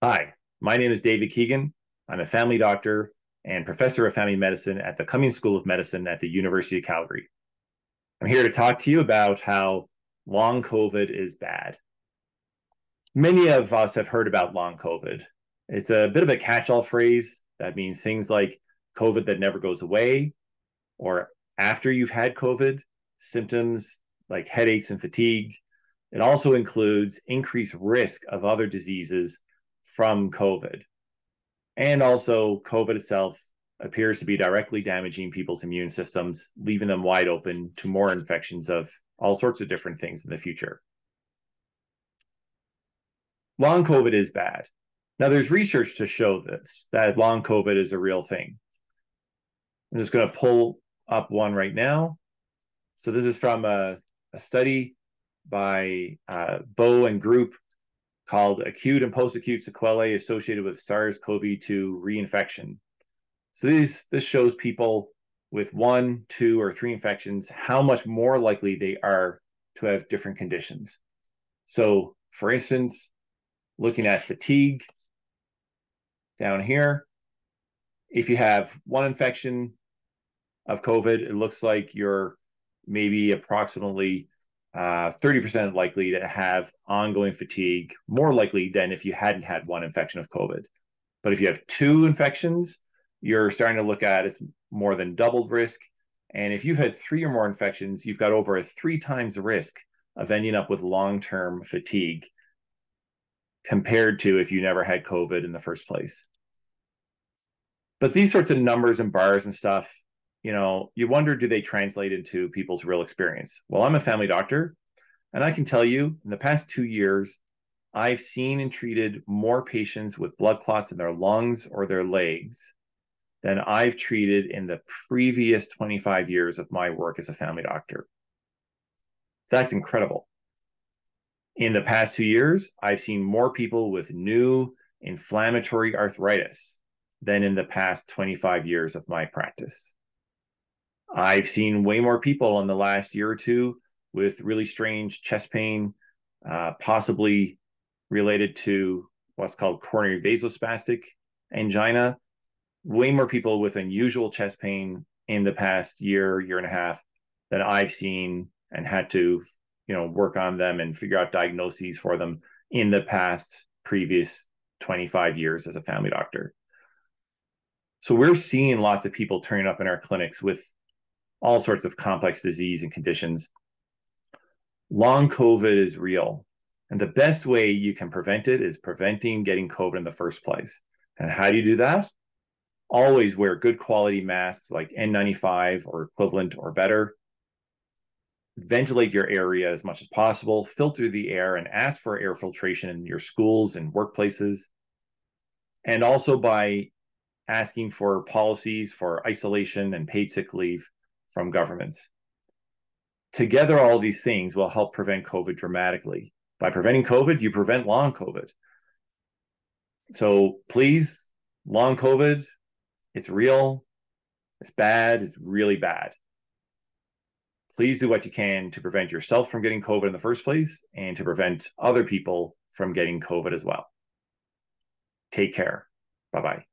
Hi, my name is David Keegan. I'm a family doctor and professor of family medicine at the Cummings School of Medicine at the University of Calgary. I'm here to talk to you about how long COVID is bad. Many of us have heard about long COVID. It's a bit of a catch all phrase that means things like COVID that never goes away, or after you've had COVID, symptoms like headaches and fatigue. It also includes increased risk of other diseases from COVID. And also, COVID itself appears to be directly damaging people's immune systems, leaving them wide open to more infections of all sorts of different things in the future. Long COVID is bad. Now, there's research to show this, that long COVID is a real thing. I'm just going to pull up one right now. So, this is from a, a study by uh, Bowe and group called acute and post-acute sequelae associated with SARS-CoV-2 reinfection. So these this shows people with one, two, or three infections how much more likely they are to have different conditions. So, for instance, looking at fatigue down here, if you have one infection of COVID, it looks like you're maybe approximately uh, 30% likely to have ongoing fatigue, more likely than if you hadn't had one infection of COVID. But if you have two infections, you're starting to look at it's more than doubled risk. And if you've had three or more infections, you've got over a three times risk of ending up with long term fatigue compared to if you never had COVID in the first place. But these sorts of numbers and bars and stuff, you know, you wonder do they translate into people's real experience? Well, I'm a family doctor, and I can tell you in the past two years, I've seen and treated more patients with blood clots in their lungs or their legs than I've treated in the previous 25 years of my work as a family doctor. That's incredible. In the past two years, I've seen more people with new inflammatory arthritis than in the past 25 years of my practice. I've seen way more people in the last year or two with really strange chest pain, uh, possibly related to what's called coronary vasospastic angina. Way more people with unusual chest pain in the past year, year and a half that I've seen and had to, you know, work on them and figure out diagnoses for them in the past previous 25 years as a family doctor. So we're seeing lots of people turning up in our clinics with all sorts of complex disease and conditions. Long COVID is real. And the best way you can prevent it is preventing getting COVID in the first place. And how do you do that? Always wear good quality masks like N95 or equivalent or better. Ventilate your area as much as possible, filter the air, and ask for air filtration in your schools and workplaces. And also by asking for policies for isolation and paid sick leave from governments. Together, all these things will help prevent COVID dramatically. By preventing COVID, you prevent long COVID. So please, long COVID, it's real, it's bad, it's really bad. Please do what you can to prevent yourself from getting COVID in the first place and to prevent other people from getting COVID as well. Take care. Bye bye.